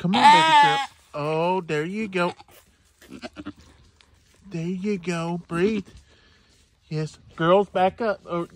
Come on, baby girl. Ah. Oh, there you go. There you go. Breathe. Yes. Girls, back up. Or